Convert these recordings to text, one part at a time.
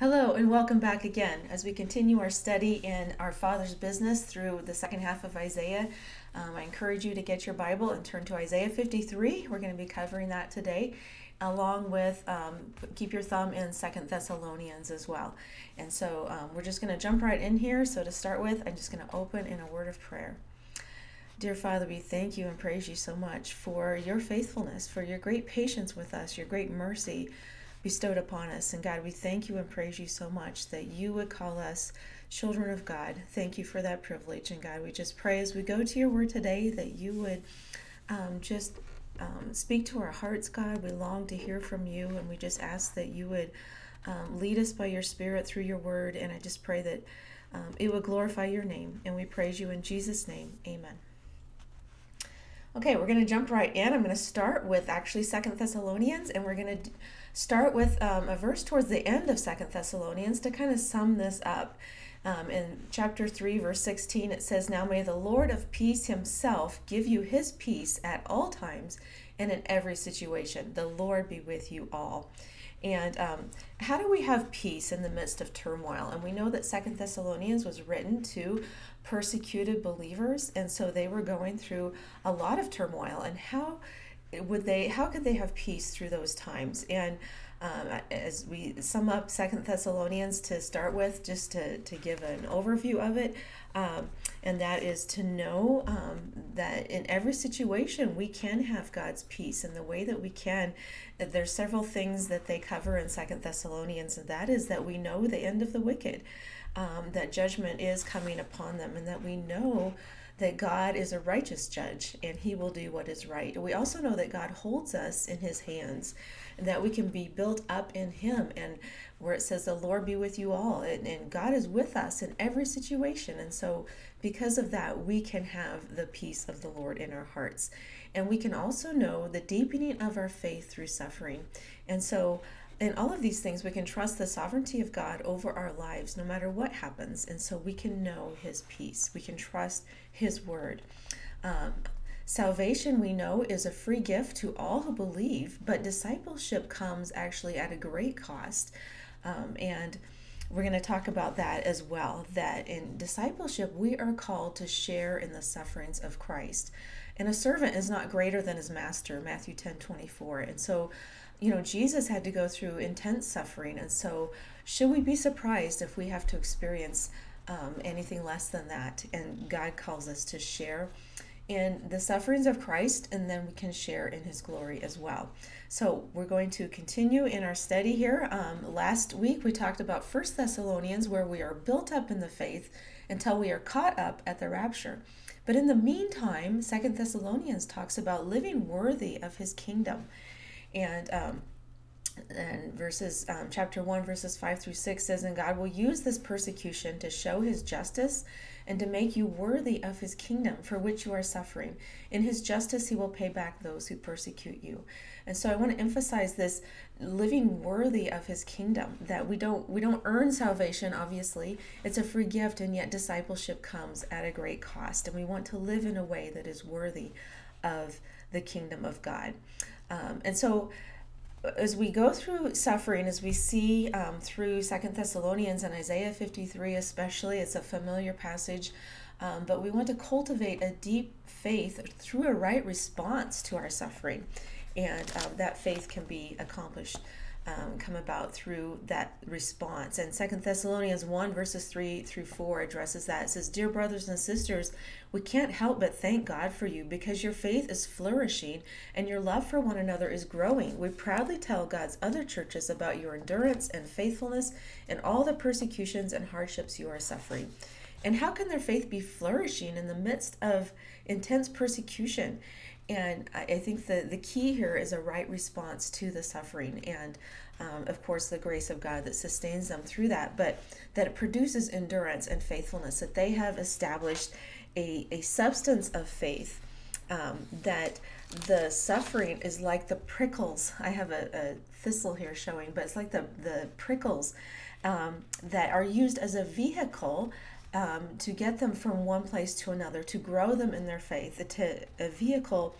Hello, and welcome back again as we continue our study in our Father's business through the second half of Isaiah. Um, I encourage you to get your Bible and turn to Isaiah 53. We're going to be covering that today, along with um, keep your thumb in Second Thessalonians as well. And so um, we're just going to jump right in here. So to start with, I'm just going to open in a word of prayer. Dear Father, we thank you and praise you so much for your faithfulness, for your great patience with us, your great mercy bestowed upon us. And God, we thank you and praise you so much that you would call us children of God. Thank you for that privilege. And God, we just pray as we go to your word today that you would um, just um, speak to our hearts, God. We long to hear from you, and we just ask that you would um, lead us by your Spirit through your word. And I just pray that um, it would glorify your name. And we praise you in Jesus' name. Amen. Okay, we're going to jump right in. I'm going to start with actually Second Thessalonians, and we're going to start with um, a verse towards the end of Second Thessalonians to kind of sum this up. Um, in chapter 3, verse 16, it says, Now may the Lord of peace himself give you his peace at all times and in every situation. The Lord be with you all. And um, how do we have peace in the midst of turmoil? And we know that Second Thessalonians was written to persecuted believers, and so they were going through a lot of turmoil. And how would they how could they have peace through those times? And um, as we sum up second thessalonians to start with just to, to give an overview of it um, and that is to know um, that in every situation we can have god's peace. And the way that we can there's several things that they cover in second thessalonians and that is that we know the end of the wicked um, that judgment is coming upon them and that we know that God is a righteous judge and he will do what is right. We also know that God holds us in his hands and that we can be built up in him and where it says the Lord be with you all and, and God is with us in every situation. And so because of that, we can have the peace of the Lord in our hearts. And we can also know the deepening of our faith through suffering. And so in all of these things, we can trust the sovereignty of God over our lives no matter what happens. And so we can know His peace. We can trust His word. Um, salvation, we know, is a free gift to all who believe, but discipleship comes actually at a great cost. Um, and we're going to talk about that as well. That in discipleship, we are called to share in the sufferings of Christ. And a servant is not greater than his master, Matthew 10 24. And so, you know, Jesus had to go through intense suffering. And so, should we be surprised if we have to experience um, anything less than that? And God calls us to share in the sufferings of Christ, and then we can share in his glory as well. So, we're going to continue in our study here. Um, last week, we talked about First Thessalonians, where we are built up in the faith until we are caught up at the rapture. But in the meantime, Second Thessalonians talks about living worthy of his kingdom and um, and verses um, chapter 1 verses 5 through 6 says and god will use this persecution to show his justice and to make you worthy of his kingdom for which you are suffering. In his justice he will pay back those who persecute you. And so i want to emphasize this living worthy of his kingdom that we don't we don't earn salvation obviously. It's a free gift and yet discipleship comes at a great cost. And we want to live in a way that is worthy of the kingdom of god um, and so, as we go through suffering, as we see um, through Second Thessalonians and Isaiah 53, especially, it's a familiar passage. Um, but we want to cultivate a deep faith through a right response to our suffering. And um, that faith can be accomplished um, come about through that response. And Second Thessalonians 1, verses 3 through 4 addresses that. It says, Dear brothers and sisters, we can't help but thank God for you because your faith is flourishing and your love for one another is growing. We proudly tell God's other churches about your endurance and faithfulness in all the persecutions and hardships you are suffering. And how can their faith be flourishing in the midst of intense persecution? And I think the, the key here is a right response to the suffering and, um, of course, the grace of God that sustains them through that, but that it produces endurance and faithfulness, that they have established a, a substance of faith um, that the suffering is like the prickles. I have a, a, thistle here showing, but it's like the, the prickles um, that are used as a vehicle um, to get them from one place to another, to grow them in their faith, to a vehicle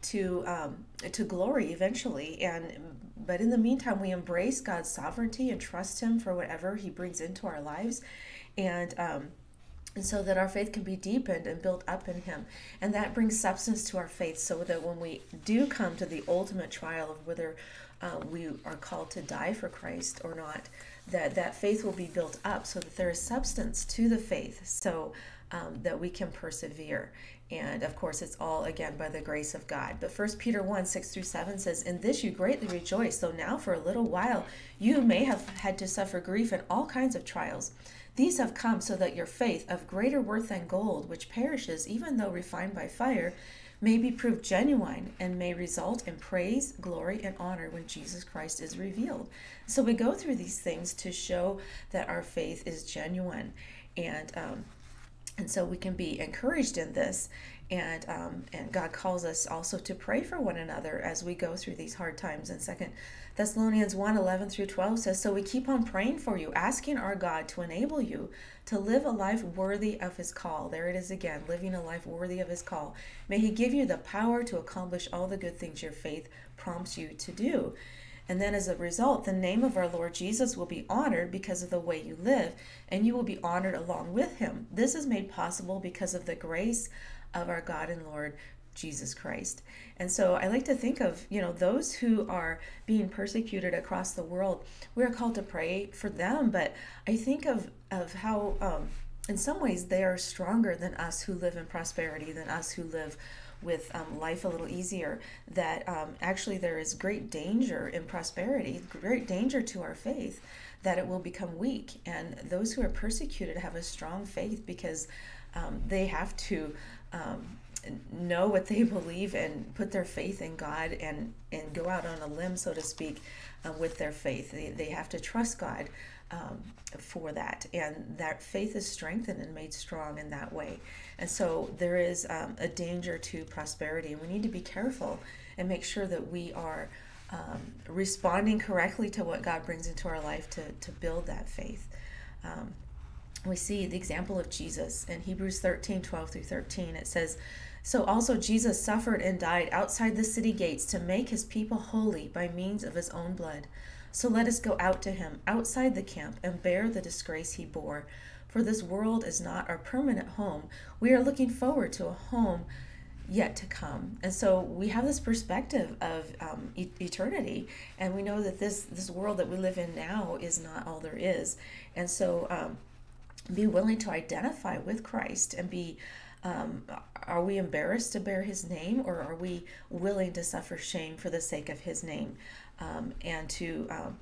to um, to glory eventually. And but in the meantime we embrace god's sovereignty and trust him for whatever he brings into our lives. And um, and so that our faith can be deepened and built up in him. And that brings substance to our faith so that when we do come to the ultimate trial of whether uh, we are called to die for christ or not that that faith will be built up so that there is substance to the faith so um, that we can persevere. And of course it's all again by the grace of god. But first peter 1 6 through 7 says in this you greatly rejoice though now for a little while you may have had to suffer grief and all kinds of trials. These have come so that your faith, of greater worth than gold, which perishes even though refined by fire, may be proved genuine and may result in praise, glory, and honor when Jesus Christ is revealed. So we go through these things to show that our faith is genuine, and um, and so we can be encouraged in this. And um, and God calls us also to pray for one another as we go through these hard times. And second Thessalonians 1 11 through 12 says, So we keep on praying for you, asking our God to enable you to live a life worthy of his call. There it is again, living a life worthy of his call. May he give you the power to accomplish all the good things your faith prompts you to do. And then as a result, the name of our Lord Jesus will be honored because of the way you live, and you will be honored along with him. This is made possible because of the grace of our God and Lord Jesus Christ. And so I like to think of, you know, those who are being persecuted across the world. We are called to pray for them, but I think of of how um, in some ways they are stronger than us who live in prosperity, than us who live with um, life a little easier. That um, actually there is great danger in prosperity, great danger to our faith, that it will become weak. And those who are persecuted have a strong faith because um, they have to um, know what they believe and put their faith in God and and go out on a limb, so to speak, uh, with their faith. They, they have to trust God um, for that, and that faith is strengthened and made strong in that way. And so there is um, a danger to prosperity, and we need to be careful and make sure that we are. Um, responding correctly to what God brings into our life to, to build that faith. Um, we see the example of Jesus in Hebrews 13 12 through 13. It says, so also Jesus suffered and died outside the city gates to make his people holy by means of his own blood. So let us go out to him outside the camp and bear the disgrace he bore. For this world is not our permanent home. We are looking forward to a home yet to come. And so we have this perspective of um, e- eternity, and we know that this this world that we live in now is not all there is. And so um, be willing to identify with Christ and be um, are we embarrassed to bear his name or are we willing to suffer shame for the sake of his name? Um, and to um,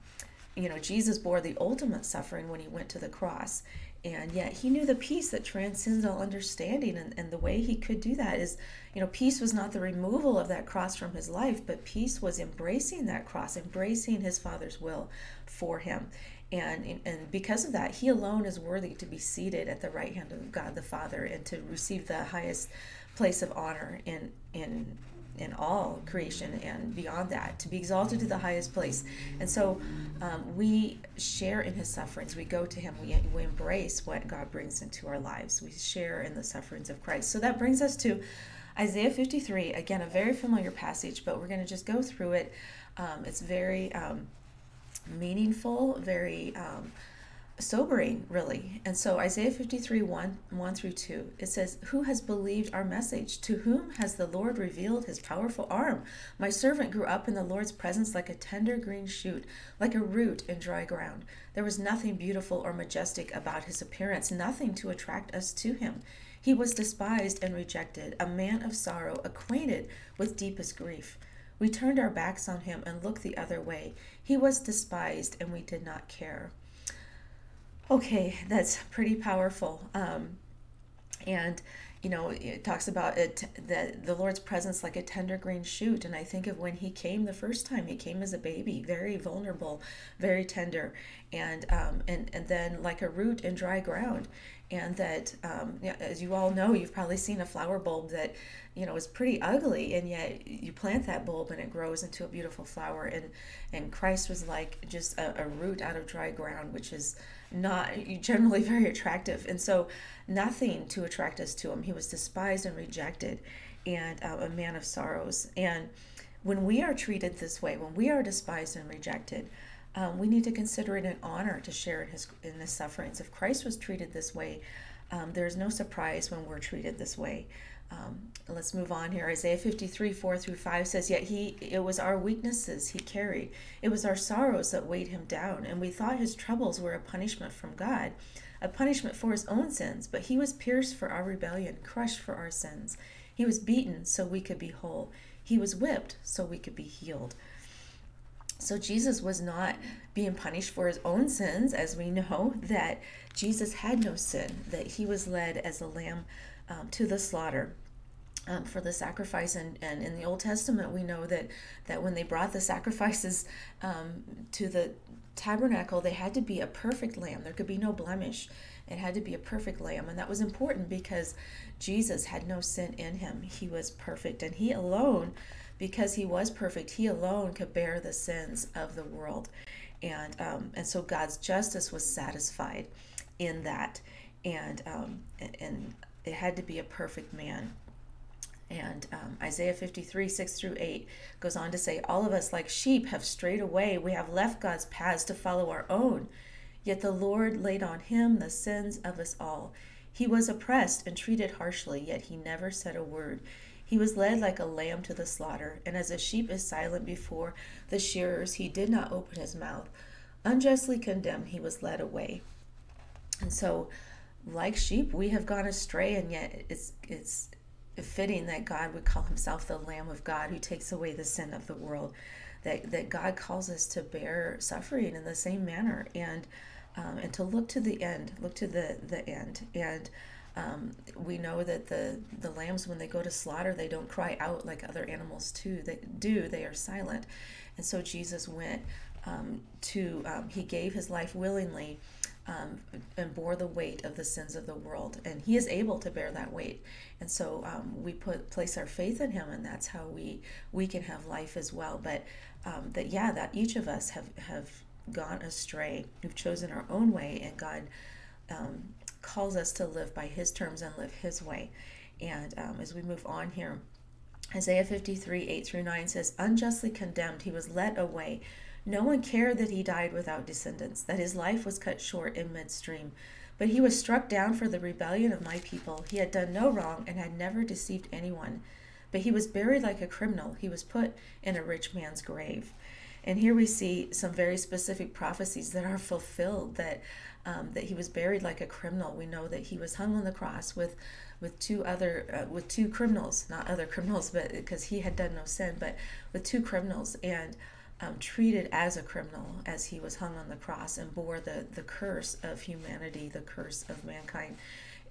you know jesus bore the ultimate suffering when he went to the cross. And yet he knew the peace that transcends all understanding. And, and the way he could do that is you know peace was not the removal of that cross from his life but peace was embracing that cross embracing his father's will for him and and because of that he alone is worthy to be seated at the right hand of God the Father and to receive the highest place of honor in in in all creation and beyond that to be exalted to the highest place. And so um, we share in his sufferings. We go to him. We, we embrace what god brings into our lives. We share in the sufferings of christ. So that brings us to isaiah 53 again a very familiar passage but we're going to just go through it. Um, it's very um, meaningful, very um, sobering, really. And so Isaiah 53 1, 1 through 2, it says, Who has believed our message? To whom has the Lord revealed his powerful arm? My servant grew up in the Lord's presence like a tender green shoot, like a root in dry ground. There was nothing beautiful or majestic about his appearance, nothing to attract us to him. He was despised and rejected, a man of sorrow, acquainted with deepest grief. We turned our backs on him and looked the other way. He was despised, and we did not care. Okay, that's pretty powerful. Um, and you know, it talks about it that the Lord's presence like a tender green shoot. And I think of when he came the first time, he came as a baby, very vulnerable, very tender, and um, and and then like a root in dry ground. And that, um, as you all know, you've probably seen a flower bulb that you know is pretty ugly and yet you plant that bulb and it grows into a beautiful flower and and christ was like just a, a root out of dry ground which is not generally very attractive and so nothing to attract us to him he was despised and rejected and uh, a man of sorrows. And when we are treated this way, when we are despised and rejected, um, we need to consider it an honor to share in his in his sufferings. If Christ was treated this way, um, there's no surprise when we're treated this way. Um, let's move on here. Isaiah 53, 4 through 5 says, Yet he it was our weaknesses he carried. It was our sorrows that weighed him down, and we thought his troubles were a punishment from God, a punishment for his own sins. But he was pierced for our rebellion, crushed for our sins. He was beaten so we could be whole. He was whipped so we could be healed. So Jesus was not being punished for his own sins, as we know that Jesus had no sin, that he was led as a lamb um, to the slaughter. Um, for the sacrifice. And, and in the old testament we know that that when they brought the sacrifices um, to the tabernacle they had to be a perfect lamb. There could be no blemish. It had to be a perfect lamb. And that was important because jesus had no sin in him. He was perfect. And he alone because he was perfect, he alone could bear the sins of the world. And, um, and so God's justice was satisfied in that. And, um, and it had to be a perfect man. And um, Isaiah 53, 6 through 8 goes on to say, All of us, like sheep, have strayed away. We have left God's paths to follow our own. Yet the Lord laid on him the sins of us all. He was oppressed and treated harshly, yet he never said a word. He was led like a lamb to the slaughter, and as a sheep is silent before the shearers, he did not open his mouth. Unjustly condemned, he was led away. And so, like sheep, we have gone astray, and yet it's it's fitting that God would call himself the Lamb of God who takes away the sin of the world. That, that God calls us to bear suffering in the same manner and um, and to look to the end, look to the the end. And um, we know that the, the lambs, when they go to slaughter, they don't cry out like other animals too. They do, they are silent. And so Jesus went um, to, um, he gave his life willingly um, and bore the weight of the sins of the world. And he is able to bear that weight. And so um, we put place our faith in him, and that's how we, we can have life as well. But um, that, yeah, that each of us have, have gone astray. We've chosen our own way, and God um, calls us to live by His terms and live His way. And um, as we move on here, Isaiah 53 8 through 9 says, Unjustly condemned, he was led away. No one cared that he died without descendants, that his life was cut short in midstream. But he was struck down for the rebellion of my people. He had done no wrong and had never deceived anyone. But he was buried like a criminal. He was put in a rich man's grave. And here we see some very specific prophecies that are fulfilled that um, that he was buried like a criminal. We know that he was hung on the cross with with two other uh, with two criminals, not other criminals, but because he had done no sin, but with two criminals and um, treated as a criminal as he was hung on the cross and bore the the curse of humanity, the curse of mankind.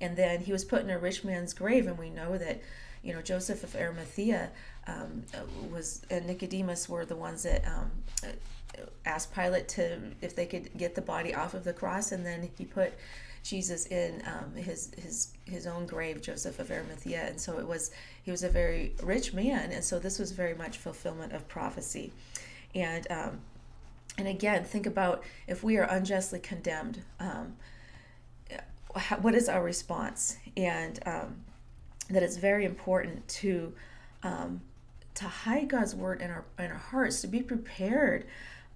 And then he was put in a rich man's grave, and we know that you know Joseph of Arimathea um, was and Nicodemus were the ones that um, asked Pilate to if they could get the body off of the cross, and then he put Jesus in um, his his his own grave, Joseph of Arimathea, and so it was he was a very rich man, and so this was very much fulfillment of prophecy, and um, and again think about if we are unjustly condemned, um, what is our response, and um, that it's very important to um, to hide God's word in our in our hearts, to be prepared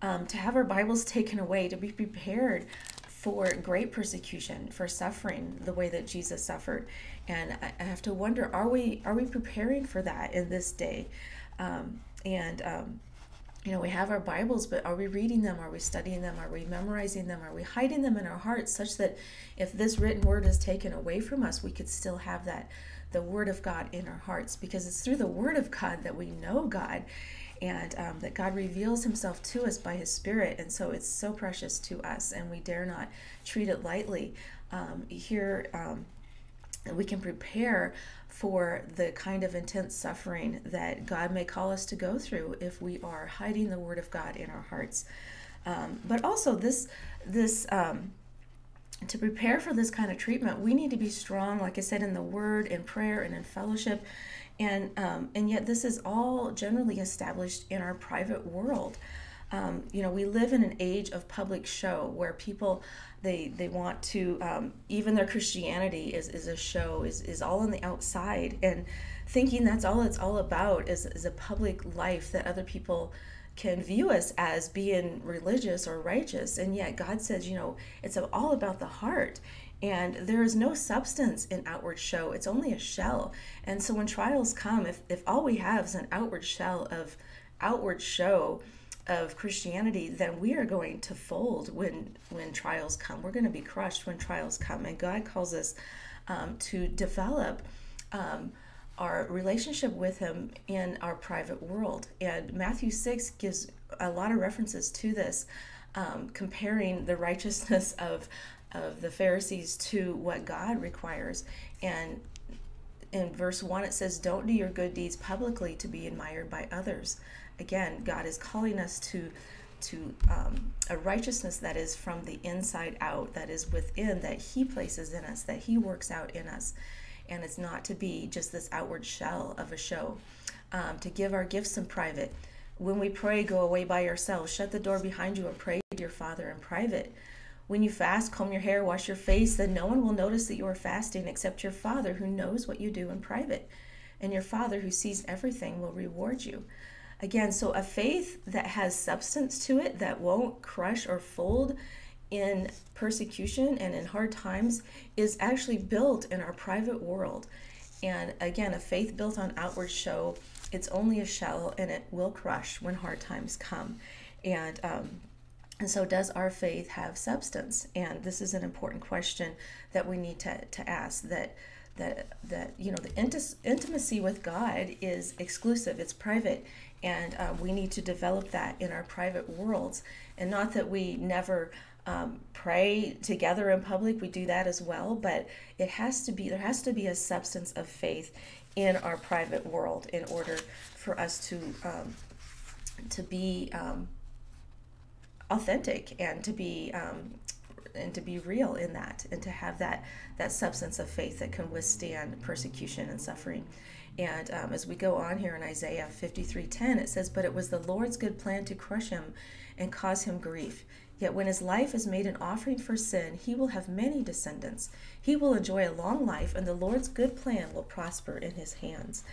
um, to have our Bibles taken away, to be prepared for great persecution, for suffering the way that Jesus suffered. And I, have to wonder, are we are we preparing for that in this day? Um, and um, you know, we have our Bibles, but are we reading them? Are we studying them? Are we memorizing them? Are we hiding them in our hearts such that if this written word is taken away from us, we could still have that, the Word of God in our hearts? Because it's through the Word of God that we know God and um, that God reveals Himself to us by His Spirit. And so it's so precious to us, and we dare not treat it lightly. Um, here, um, we can prepare for the kind of intense suffering that God may call us to go through if we are hiding the Word of God in our hearts. Um, but also, this this um, to prepare for this kind of treatment, we need to be strong, like I said, in the Word, in prayer, and in fellowship and um, and yet this is all generally established in our private world. Um, you know, we live in an age of public show where people they they want to um, even their Christianity is, is a show is, is all on the outside. And thinking that's all it's all about is, is a public life that other people can view us as being religious or righteous. And yet God says you know it's all about the heart and there is no substance in outward show it's only a shell and so when trials come if, if all we have is an outward shell of outward show of Christianity, then we are going to fold when when trials come. We're going to be crushed when trials come, and God calls us um, to develop. Um, our relationship with him in our private world. And Matthew 6 gives a lot of references to this, um, comparing the righteousness of, of the Pharisees to what God requires. And in verse 1, it says, Don't do your good deeds publicly to be admired by others again, God is calling us to to um, a righteousness that is from the inside out, that is within, that He places in us, that He works out in us. And it's not to be just this outward shell of a show. Um, to give our gifts in private. When we pray, go away by yourselves, shut the door behind you, and pray to your Father in private. When you fast, comb your hair, wash your face, then no one will notice that you are fasting except your Father who knows what you do in private. And your Father who sees everything will reward you. Again, so a faith that has substance to it that won't crush or fold in persecution and in hard times is actually built in our private world. And again, a faith built on outward show, it's only a shell and it will crush when hard times come. And um, and so, does our faith have substance? And this is an important question that we need to, to ask. That that that you know the intimacy with God is exclusive. It's private, and uh, we need to develop that in our private worlds and not that we never um, pray together in public we do that as well but it has to be there has to be a substance of faith in our private world in order for us to um, to be um, authentic and to be um, and to be real in that and to have that that substance of faith that can withstand persecution and suffering and um, as we go on here in Isaiah 53:10, it says, "But it was the Lord's good plan to crush him and cause him grief. Yet when his life is made an offering for sin, he will have many descendants. He will enjoy a long life, and the Lord's good plan will prosper in his hands."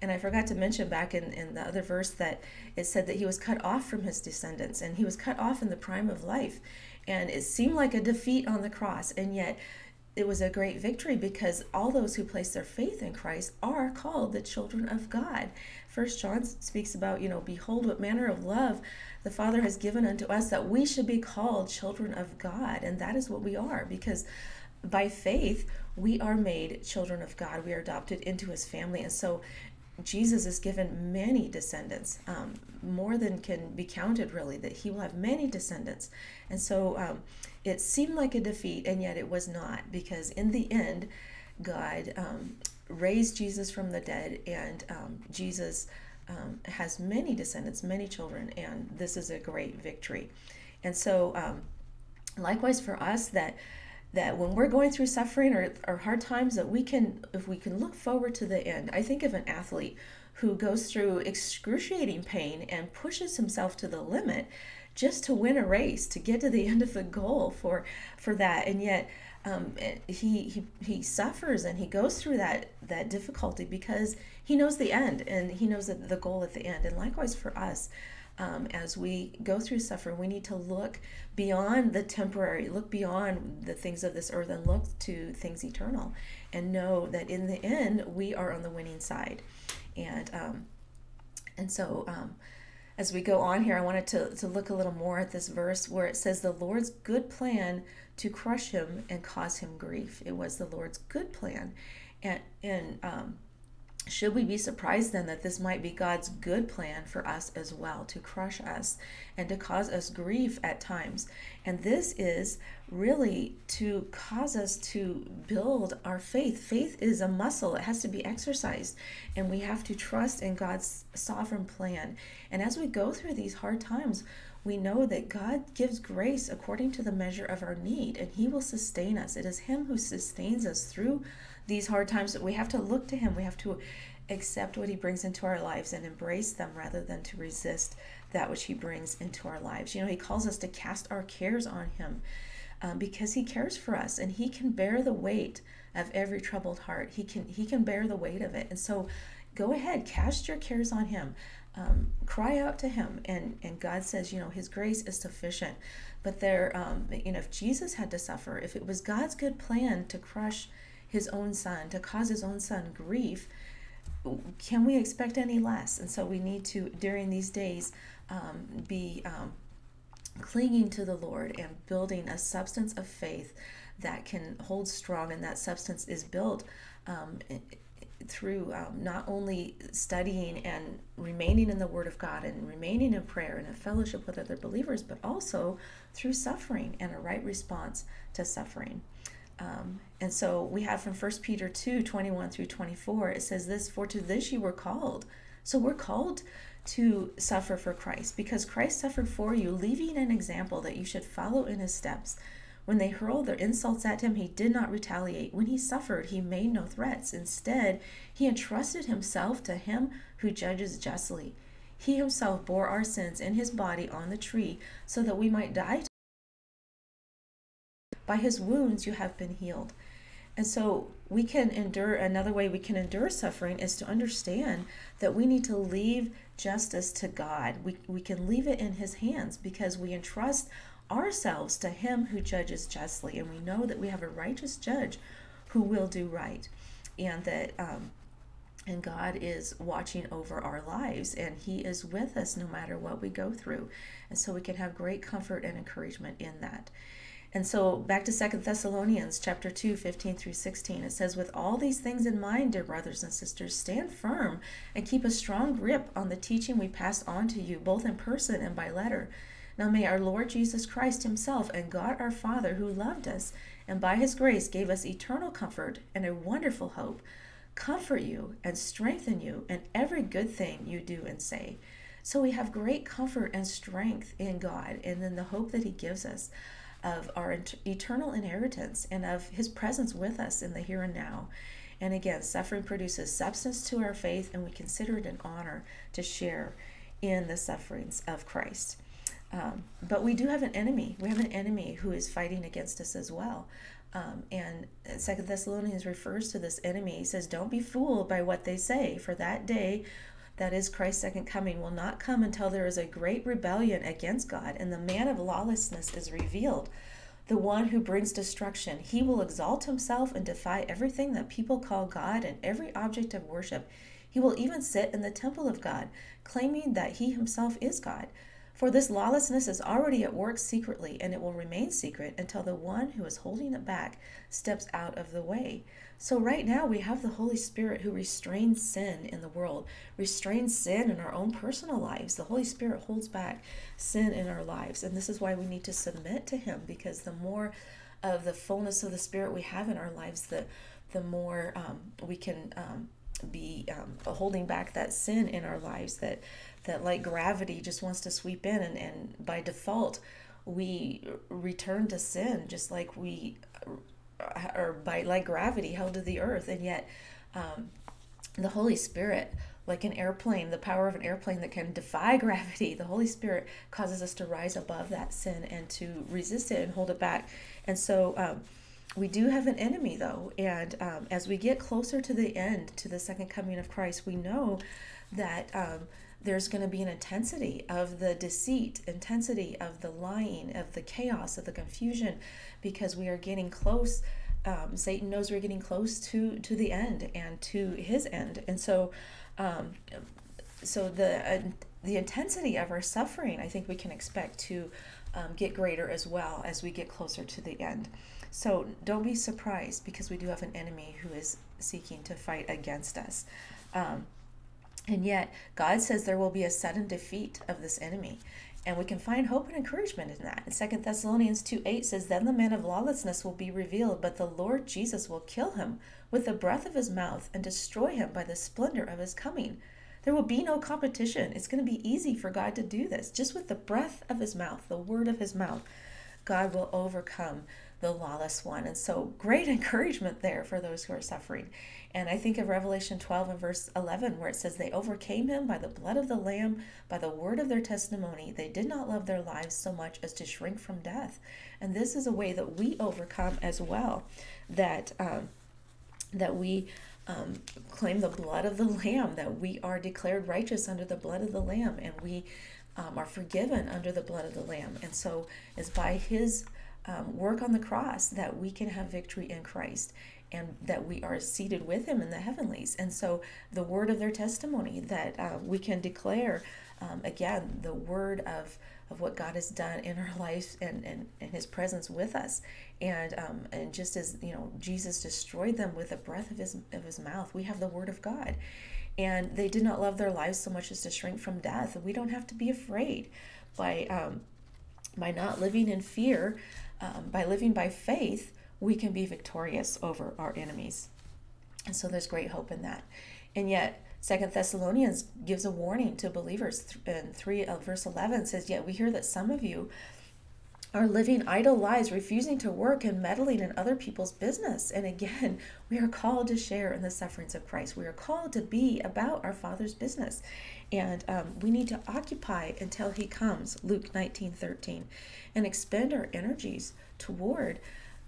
And I forgot to mention back in, in the other verse that it said that he was cut off from his descendants, and he was cut off in the prime of life. And it seemed like a defeat on the cross, and yet it was a great victory because all those who place their faith in Christ are called the children of God. First John speaks about, you know, behold what manner of love the Father has given unto us that we should be called children of God. And that is what we are because by faith we are made children of God. We are adopted into his family. And so Jesus is given many descendants, um, more than can be counted, really, that he will have many descendants. And so um, it seemed like a defeat, and yet it was not, because in the end, God um, raised Jesus from the dead, and um, Jesus um, has many descendants, many children, and this is a great victory. And so, um, likewise for us, that that when we're going through suffering or, or hard times that we can if we can look forward to the end. I think of an athlete who goes through excruciating pain and pushes himself to the limit just to win a race to get to the end of the goal for for that. And yet um, he, he he suffers and he goes through that that difficulty because he knows the end and he knows that the goal at the end. And likewise for us um, as we go through suffering, we need to look beyond the temporary, look beyond the things of this earth, and look to things eternal, and know that in the end we are on the winning side. And um, and so um, as we go on here, I wanted to, to look a little more at this verse where it says, The Lord's good plan to crush him and cause him grief. It was the Lord's good plan. And, and um, should we be surprised then that this might be God's good plan for us as well, to crush us and to cause us grief at times? And this is really to cause us to build our faith. Faith is a muscle, it has to be exercised, and we have to trust in God's sovereign plan. And as we go through these hard times, we know that God gives grace according to the measure of our need, and He will sustain us. It is Him who sustains us through these hard times that we have to look to him we have to accept what He brings into our lives and embrace them rather than to resist that which He brings into our lives. You know, He calls us to cast our cares on Him um, because He cares for us and He can bear the weight of every troubled heart. He can He can bear the weight of it, and so go ahead, cast your cares on Him. Um, cry out to him and and god says you know his grace is sufficient but there um, you know if jesus had to suffer if it was god's good plan to crush his own son to cause his own son grief can we expect any less and so we need to during these days um, be um, clinging to the lord and building a substance of faith that can hold strong and that substance is built um, through um, not only studying and remaining in the Word of God and remaining in prayer and in fellowship with other believers, but also through suffering and a right response to suffering. Um, and so we have from 1 Peter 2 21 through 24, it says this For to this you were called. So we're called to suffer for Christ because Christ suffered for you, leaving an example that you should follow in his steps. When they hurled their insults at him, he did not retaliate. When he suffered, he made no threats. Instead, he entrusted himself to him who judges justly. He himself bore our sins in his body on the tree so that we might die. By his wounds you have been healed. And so we can endure, another way we can endure suffering is to understand that we need to leave justice to God. We, we can leave it in his hands because we entrust ourselves to him who judges justly. And we know that we have a righteous judge who will do right. And that um, and God is watching over our lives and he is with us no matter what we go through. And so we can have great comfort and encouragement in that. And so back to Second Thessalonians chapter 2, 15 through 16, it says, With all these things in mind, dear brothers and sisters, stand firm and keep a strong grip on the teaching we passed on to you, both in person and by letter. Now may our Lord Jesus Christ Himself and God our Father, who loved us and by His grace gave us eternal comfort and a wonderful hope, comfort you and strengthen you in every good thing you do and say. So we have great comfort and strength in God and in the hope that He gives us of our eternal inheritance and of His presence with us in the here and now. And again, suffering produces substance to our faith, and we consider it an honor to share in the sufferings of Christ. Um, but we do have an enemy. We have an enemy who is fighting against us as well. Um, and Second Thessalonians refers to this enemy. He says, "Don't be fooled by what they say, for that day, that is Christ's second coming, will not come until there is a great rebellion against God, and the man of lawlessness is revealed." the one who brings destruction. He will exalt himself and defy everything that people call God and every object of worship. He will even sit in the temple of God, claiming that he himself is God. For this lawlessness is already at work secretly, and it will remain secret until the one who is holding it back steps out of the way. So, right now, we have the Holy Spirit who restrains sin in the world, restrains sin in our own personal lives. The Holy Spirit holds back sin in our lives. And this is why we need to submit to Him, because the more of the fullness of the Spirit we have in our lives, the, the more um, we can um, be um, holding back that sin in our lives that that like gravity just wants to sweep in and, and by default we return to sin just like we or by like gravity held to the earth and yet um, the holy spirit like an airplane the power of an airplane that can defy gravity the holy spirit causes us to rise above that sin and to resist it and hold it back. And so um, we do have an enemy though and um, as we get closer to the end to the second coming of christ we know that um, there's going to be an intensity of the deceit, intensity of the lying, of the chaos, of the confusion, because we are getting close. Um, Satan knows we're getting close to to the end and to his end, and so, um, so the uh, the intensity of our suffering, I think we can expect to um, get greater as well as we get closer to the end. So don't be surprised because we do have an enemy who is seeking to fight against us. Um, and yet, God says there will be a sudden defeat of this enemy. And we can find hope and encouragement in that. And 2 Thessalonians 2 8 says, Then the man of lawlessness will be revealed, but the Lord Jesus will kill him with the breath of his mouth and destroy him by the splendor of his coming. There will be no competition. It's going to be easy for God to do this just with the breath of his mouth, the word of his mouth. God will overcome the lawless one. And so, great encouragement there for those who are suffering. And I think of Revelation 12 and verse 11, where it says, They overcame him by the blood of the Lamb, by the word of their testimony. They did not love their lives so much as to shrink from death. And this is a way that we overcome as well, that, um, that we. Um, claim the blood of the Lamb, that we are declared righteous under the blood of the Lamb, and we um, are forgiven under the blood of the Lamb. And so it's by His um, work on the cross that we can have victory in Christ and that we are seated with him in the heavenlies. And so the word of their testimony that uh, we can declare, um, again, the word of, of what God has done in our life and, and, and his presence with us. And, um, and just as, you know, Jesus destroyed them with the breath of his, of his mouth, we have the word of God. And they did not love their lives so much as to shrink from death. We don't have to be afraid by, um, by not living in fear, um, by living by faith we can be victorious over our enemies. And so there's great hope in that. And yet, Second Thessalonians gives a warning to believers in 3 uh, verse 11 says, Yet we hear that some of you are living idle lives, refusing to work and meddling in other people's business. And again, we are called to share in the sufferings of Christ. We are called to be about our Father's business. And um, we need to occupy until He comes, Luke 19 13, and expend our energies toward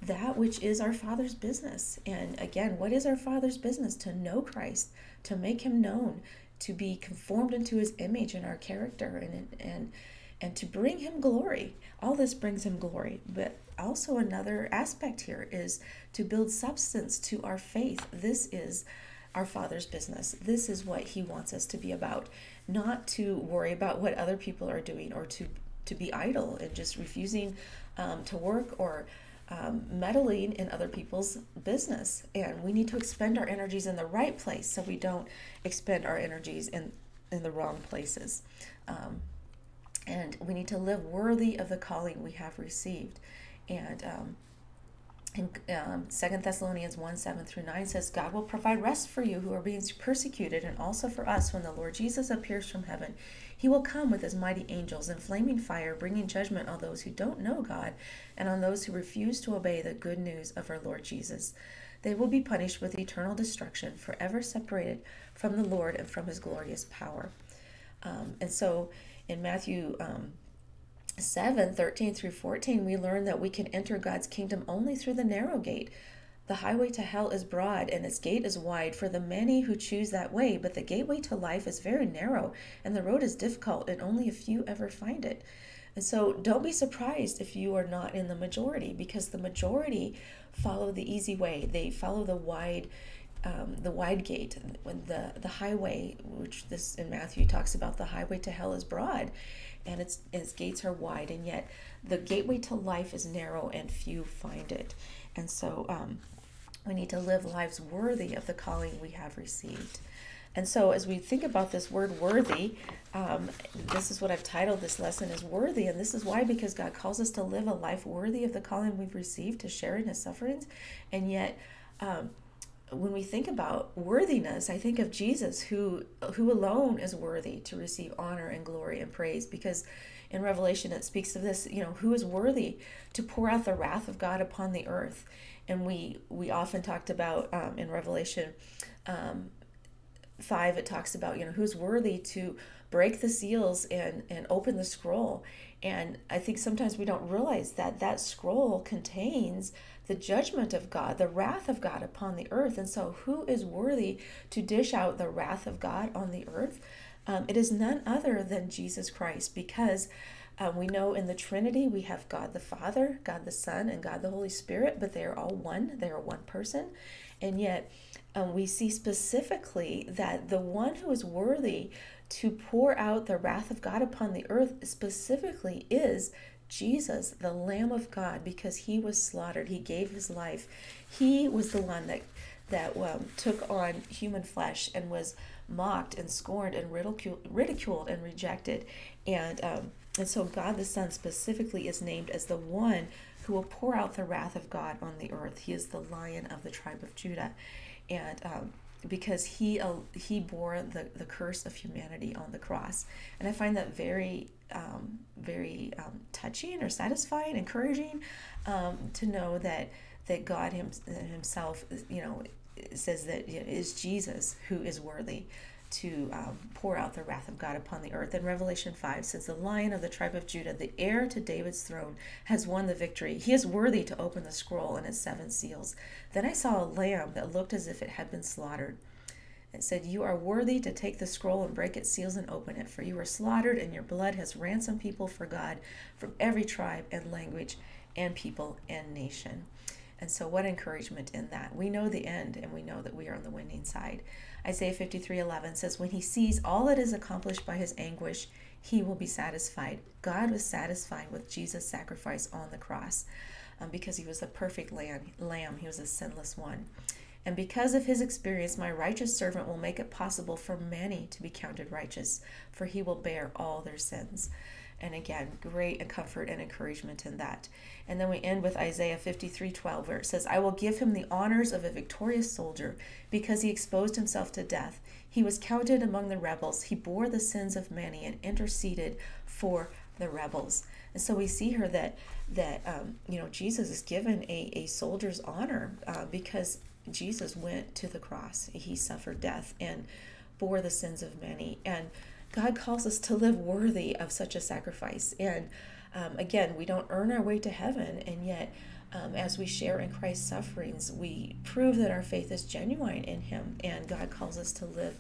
that which is our Father's business. And again, what is our Father's business? To know Christ, to make Him known, to be conformed into His image and our character, and and and to bring Him glory. All this brings Him glory, but also another aspect here is to build substance to our faith. This is our Father's business. This is what He wants us to be about, not to worry about what other people are doing or to to be idle and just refusing um, to work or um, meddling in other people's business. And we need to expend our energies in the right place so we don't expend our energies in, in the wrong places. Um, and we need to live worthy of the calling we have received. And um, in um, 2 Thessalonians 1 7 through 9 says, God will provide rest for you who are being persecuted, and also for us when the Lord Jesus appears from heaven. He will come with his mighty angels in flaming fire, bringing judgment on those who don't know God and on those who refuse to obey the good news of our Lord Jesus. They will be punished with eternal destruction, forever separated from the Lord and from his glorious power. Um, and so in Matthew um, 7 13 through 14, we learn that we can enter God's kingdom only through the narrow gate. The highway to hell is broad and its gate is wide for the many who choose that way, but the gateway to life is very narrow and the road is difficult and only a few ever find it. And so don't be surprised if you are not in the majority because the majority follow the easy way. They follow the wide um, the wide gate, when the the highway, which this in Matthew talks about, the highway to hell is broad, and its its gates are wide, and yet the gateway to life is narrow, and few find it. And so um, we need to live lives worthy of the calling we have received. And so, as we think about this word worthy, um, this is what I've titled this lesson is worthy. And this is why, because God calls us to live a life worthy of the calling we've received to share in his sufferings. And yet, um, when we think about worthiness, I think of Jesus, who who alone is worthy to receive honor and glory and praise. Because in Revelation it speaks of this, you know, who is worthy to pour out the wrath of God upon the earth. And we we often talked about um, in Revelation um, five, it talks about you know who's worthy to break the seals and and open the scroll. And I think sometimes we don't realize that that scroll contains the judgment of God, the wrath of God upon the earth. And so, who is worthy to dish out the wrath of God on the earth? Um, it is none other than Jesus Christ, because um, we know in the Trinity we have God the Father, God the Son, and God the Holy Spirit, but they are all one. They are one person. And yet, um, we see specifically that the one who is worthy to pour out the wrath of God upon the earth specifically is Jesus, the Lamb of God, because he was slaughtered, he gave his life. He was the one that that um, took on human flesh and was mocked and scorned and ridiculed, ridiculed and rejected. And um, and so God the Son specifically is named as the one who will pour out the wrath of God on the earth. He is the Lion of the tribe of Judah, and um, because he uh, he bore the, the curse of humanity on the cross. And i find that very um, very um, touching or satisfying encouraging um, to know that that god him, himself you know says that it is jesus who is worthy to um, pour out the wrath of God upon the earth. In Revelation 5 says, The lion of the tribe of Judah, the heir to David's throne, has won the victory. He is worthy to open the scroll and its seven seals. Then I saw a lamb that looked as if it had been slaughtered. It said, You are worthy to take the scroll and break its seals and open it, for you were slaughtered, and your blood has ransomed people for God from every tribe and language and people and nation. And so, what encouragement in that? We know the end, and we know that we are on the winning side. Isaiah 53:11 says, "When he sees all that is accomplished by his anguish, he will be satisfied." God was satisfied with Jesus' sacrifice on the cross um, because he was the perfect lamb, lamb. He was a sinless one. And because of his experience, my righteous servant will make it possible for many to be counted righteous, for he will bear all their sins. And again, great comfort and encouragement in that. And then we end with Isaiah 53 12, where it says, I will give him the honors of a victorious soldier because he exposed himself to death. He was counted among the rebels. He bore the sins of many and interceded for the rebels. And so we see here that that um, you know Jesus is given a, a soldier's honor uh, because Jesus went to the cross. He suffered death and bore the sins of many. And God calls us to live worthy of such a sacrifice. And um, again, we don't earn our way to heaven, and yet, um, as we share in Christ's sufferings, we prove that our faith is genuine in Him, and God calls us to live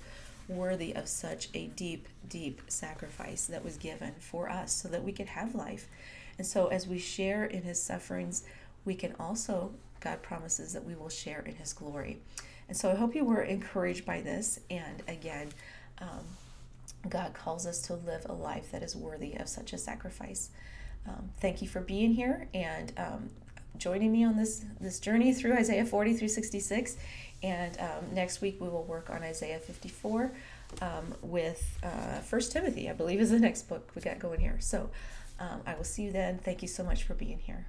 worthy of such a deep, deep sacrifice that was given for us so that we could have life. And so, as we share in His sufferings, we can also, God promises that we will share in His glory. And so, I hope you were encouraged by this. And again, um, God calls us to live a life that is worthy of such a sacrifice. Um, thank you for being here and um, joining me on this this journey through Isaiah 40 through 66. And um, next week we will work on Isaiah 54 um, with uh, First Timothy, I believe, is the next book we got going here. So um, I will see you then. Thank you so much for being here.